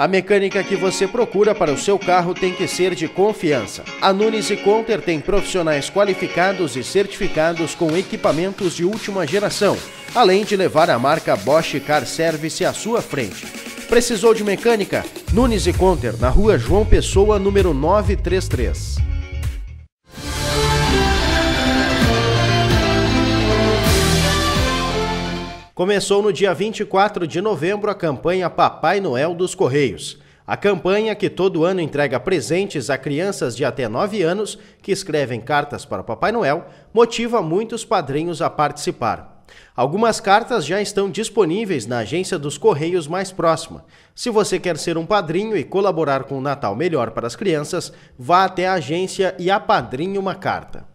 A mecânica que você procura para o seu carro tem que ser de confiança. A Nunes e Conter tem profissionais qualificados e certificados com equipamentos de última geração, além de levar a marca Bosch Car Service à sua frente. Precisou de mecânica? Nunes e Conter, na rua João Pessoa, número 933. Começou no dia 24 de novembro a campanha Papai Noel dos Correios. A campanha, que todo ano entrega presentes a crianças de até 9 anos que escrevem cartas para Papai Noel, motiva muitos padrinhos a participar. Algumas cartas já estão disponíveis na agência dos Correios mais próxima. Se você quer ser um padrinho e colaborar com o Natal melhor para as crianças, vá até a agência e apadrinhe uma carta.